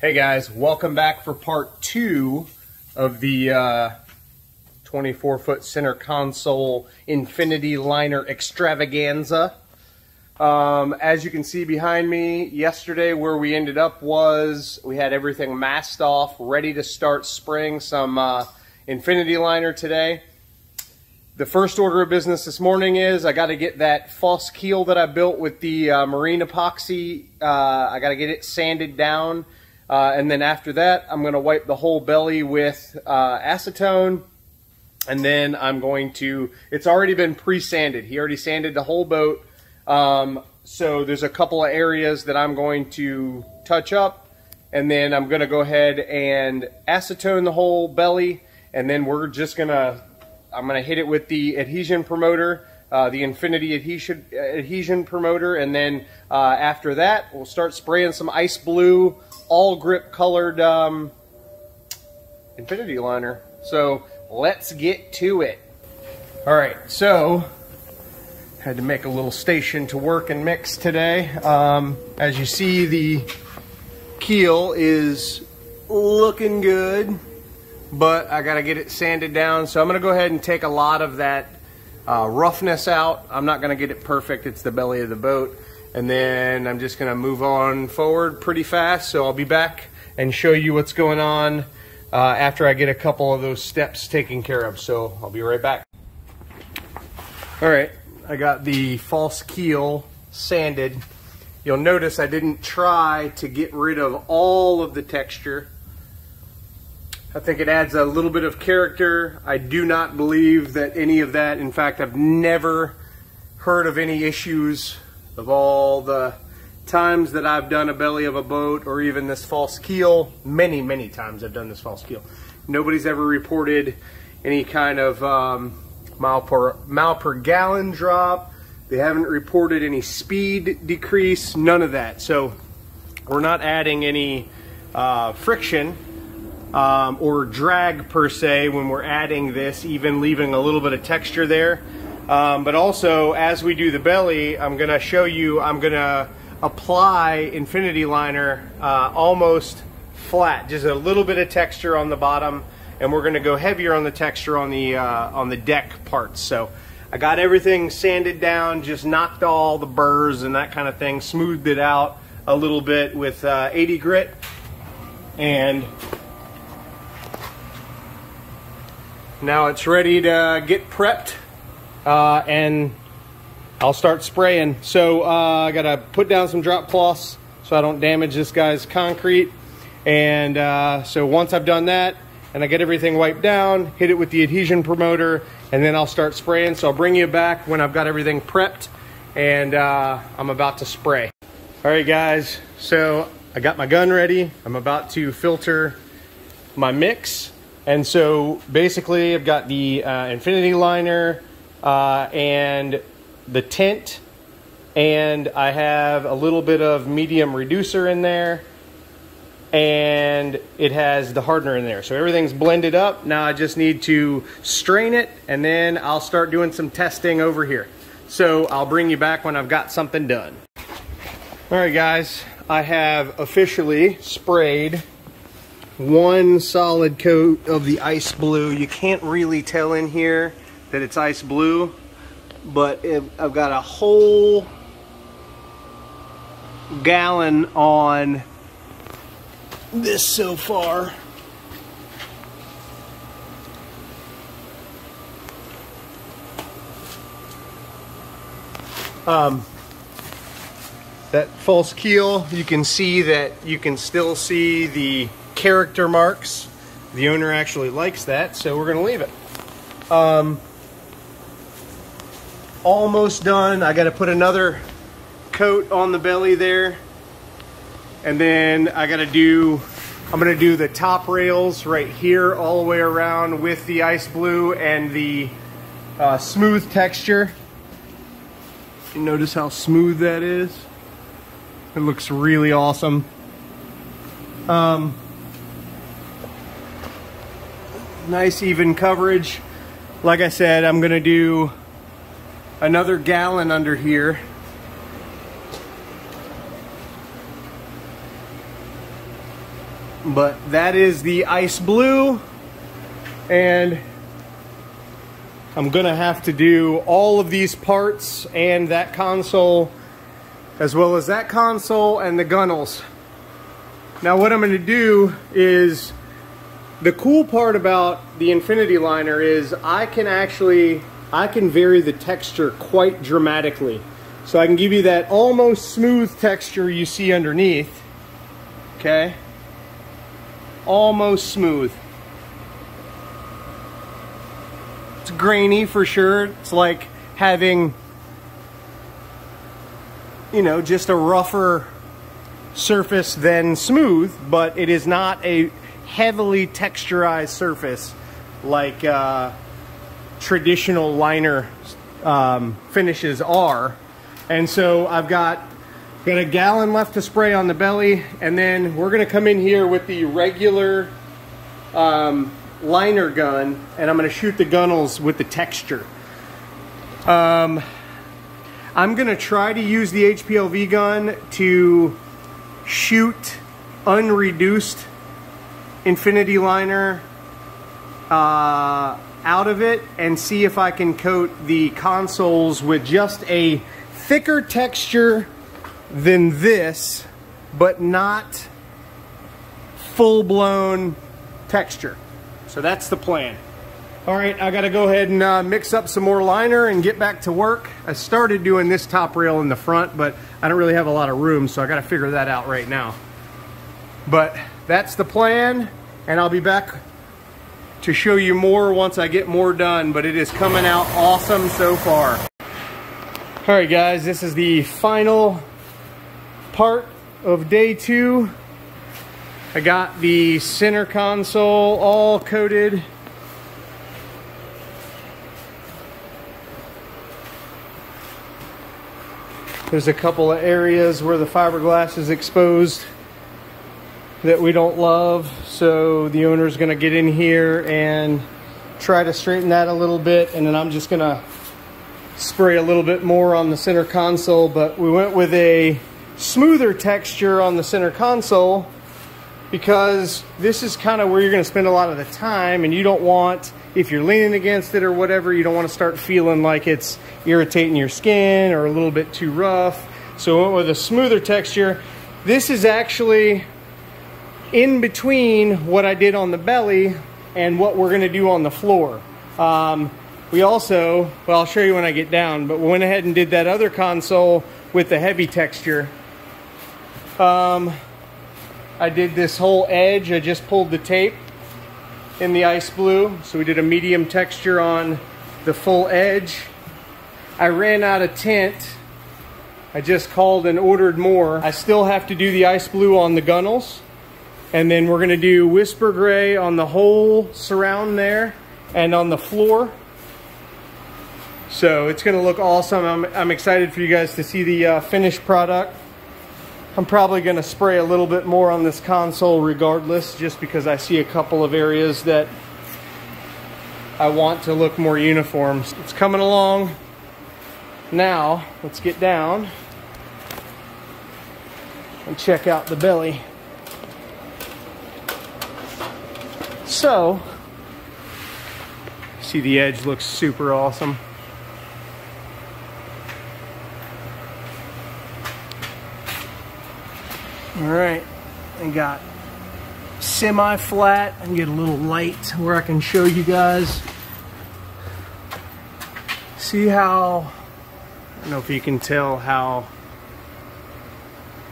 Hey guys, welcome back for part two of the uh, 24 foot center console infinity liner extravaganza. Um, as you can see behind me, yesterday where we ended up was we had everything masked off, ready to start spraying some uh, infinity liner today. The first order of business this morning is I got to get that false keel that I built with the uh, marine epoxy, uh, I got to get it sanded down. Uh, and then after that, I'm going to wipe the whole belly with uh, acetone. And then I'm going to, it's already been pre-sanded. He already sanded the whole boat. Um, so there's a couple of areas that I'm going to touch up. And then I'm going to go ahead and acetone the whole belly. And then we're just going to, I'm going to hit it with the adhesion promoter. Uh, the Infinity adhesion, adhesion promoter, and then uh, after that, we'll start spraying some ice blue Awlgrip colored um, infinity liner. So let's get to it. All right, so had to make a little station to work and mix today. Um, as you see, the keel is looking good, but I gotta get it sanded down. So I'm gonna go ahead and take a lot of that uh, roughness out. I'm not gonna get it perfect, it's the belly of the boat. And then I'm just gonna move on forward pretty fast. So I'll be back and show you what's going on uh, after I get a couple of those steps taken care of. So I'll be right back. All right. I got the false keel sanded. You'll notice I didn't try to get rid of all of the texture I think it adds a little bit of character I do not believe that any of that in fact I've never heard of any issues of all the times that I've done a belly of a boat or even this false keel, many, many times I've done this false keel. Nobody's ever reported any kind of um, mile, per, mile per gallon drop. They haven't reported any speed decrease, none of that. So we're not adding any uh, friction um, or drag per se when we're adding this, even leaving a little bit of texture there. Um, but also, as we do the belly, I'm going to show you, I'm going to apply Infinity Liner uh, almost flat, just a little bit of texture on the bottom, and we're going to go heavier on the texture on the, uh, on the deck parts. So I got everything sanded down, just knocked all the burrs and that kind of thing, smoothed it out a little bit with uh, 80 grit, and now it's ready to get prepped uh, and I'll start spraying. So uh, I gotta put down some drop cloths so I don't damage this guy's concrete. And uh, so once I've done that and I get everything wiped down, hit it with the adhesion promoter, and then I'll start spraying. So I'll bring you back when I've got everything prepped and uh, I'm about to spray. All right guys, so I got my gun ready. I'm about to filter my mix. And so basically I've got the uh, infinity liner, uh, and the tint, and I have a little bit of medium reducer in there, and it has the hardener in there. So everything's blended up. Now I just need to strain it, and then I'll start doing some testing over here. So I'll bring you back when I've got something done. All right, guys, I have officially sprayed one solid coat of the ice blue. You can't really tell in here that it's ice blue, but it, I've got a whole gallon on this so far. Um, that false keel, you can see that you can still see the character marks. The owner actually likes that, so we're going to leave it. Um, almost done. I got to put another coat on the belly there. And then I got to do, I'm going to do the top rails right here all the way around with the ice blue and the uh, smooth texture. You notice how smooth that is? It looks really awesome. Um, nice even coverage. Like I said, I'm to do another gallon under here. but that is the ice blue and I'm gonna have to do all of these parts and that console as well as that console and the gunnels. Now what I'm gonna do is the cool part about the Infinity liner is I can actually I can vary the texture quite dramatically. So I can give you that almost smooth texture you see underneath. Okay? Almost smooth. It's grainy for sure. It's like having, you know, just a rougher surface than smooth, but it is not a heavily texturized surface like uh, traditional liner um, finishes are. And so I've got, got a gallon left to spray on the belly, and then we're gonna come in here with the regular um, liner gun, and I'm gonna shoot the gunnels with the texture. Um, I'm gonna try to use the HPLV gun to shoot unreduced infinity liner uh, out of it and see if I can coat the consoles with just a thicker texture than this, but not full-blown texture. So that's the plan. All right, I gotta go ahead and uh, mix up some more liner and get back to work. I started doing this top rail in the front, but I don't really have a lot of room, so I gotta figure that out right now. But that's the plan, and I'll be back to show you more once I get more done, but it is coming out awesome so far. All right, guys, this is the final part of day two. I got the center console all coated. There's a couple of areas where the fiberglass is exposed that we don't love. So the owner's gonna get in here and try to straighten that a little bit. And then I'm just gonna spray a little bit more on the center console, but we went with a smoother texture on the center console because this is kind of where you're going to spend a lot of the time and you don't want if you're leaning against it or whatever you don't want to start feeling like it's irritating your skin or a little bit too rough so went with a smoother texture this is actually in between what I did on the belly and what we're going to do on the floor um, we also, well, I'll show you when I get down, but we went ahead and did that other console with the heavy texture. Um, I did this whole edge. I just pulled the tape in the ice blue. So we did a medium texture on the full edge. I ran out of tint. I just called and ordered more. I still have to do the ice blue on the gunnels. And then we're gonna do whisper gray on the whole surround there and on the floor. So it's gonna look awesome. I'm, I'm excited for you guys to see the uh, finished product. I'm probably gonna spray a little bit more on this console regardless, just because I see a couple of areas that I want to look more uniform. It's coming along. Now, let's get down and check out the belly. So, see the edge looks super awesome. All right, I got semi-flat and get a little light where I can show you guys. See how, I don't know if you can tell how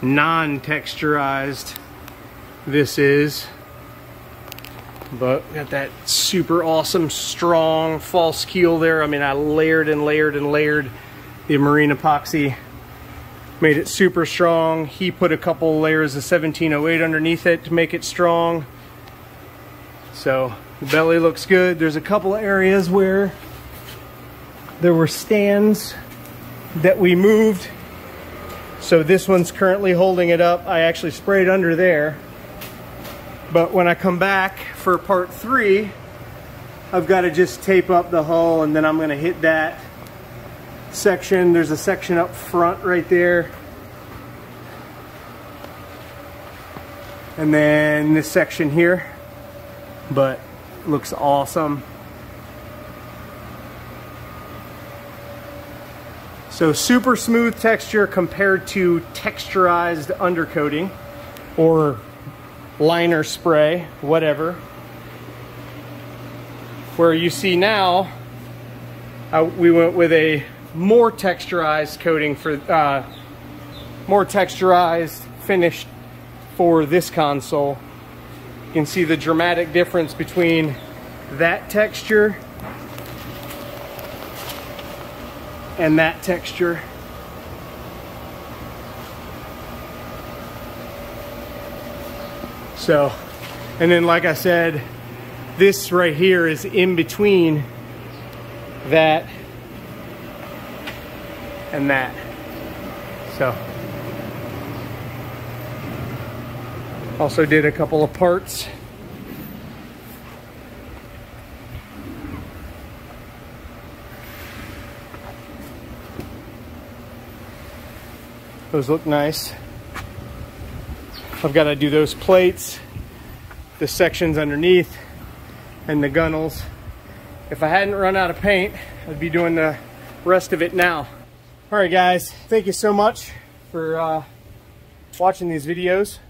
non-texturized this is. But got that super awesome, strong false keel there. I mean, I layered and layered and layered the marine epoxy made it super strong. He put a couple layers of 1708 underneath it to make it strong. So the belly looks good. There's a couple of areas where there were stands that we moved. So this one's currently holding it up. I actually sprayed under there. But when I come back for part three, I've got to just tape up the hull and then I'm going to hit that section. There's a section up front right there. And then this section here, but looks awesome. So super smooth texture compared to texturized undercoating or liner spray, whatever. Where you see now, uh, we went with a more texturized coating for, uh, more texturized finish for this console. You can see the dramatic difference between that texture and that texture. So, and then like I said, this right here is in between that and that. So, also did a couple of parts. Those look nice. I've got to do those plates, the sections underneath, and the gunnels. If I hadn't run out of paint, I'd be doing the rest of it now. All right, guys, thank you so much for uh, watching these videos.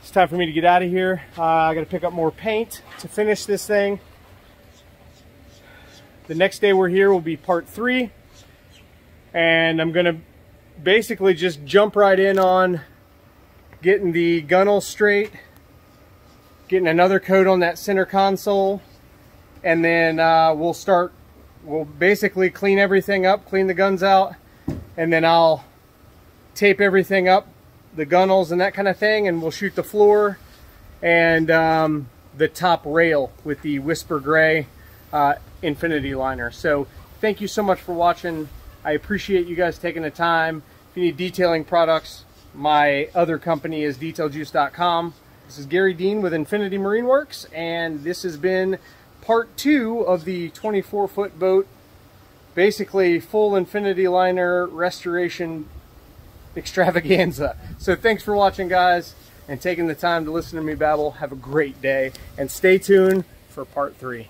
It's time for me to get out of here. Uh, I got to pick up more paint to finish this thing. The next day we're here will be part three, and I'm going to basically just jump right in on getting the gunnel straight, getting another coat on that center console, and then uh, we'll start, we'll basically clean everything up, clean the guns out, and then I'll tape everything up, the gunnels and that kind of thing, and we'll shoot the floor and um, the top rail with the Whisper Gray uh, Infinity liner. So thank you so much for watching. I appreciate you guys taking the time. If you need detailing products, my other company is detailjuice.com. This is Garry Dean with Infinity Marine Works, and this has been part two of the 24 foot boat, basically full Infinity liner restoration extravaganza. So thanks for watching, guys, and taking the time to listen to me babble. Have a great day, and stay tuned for part three.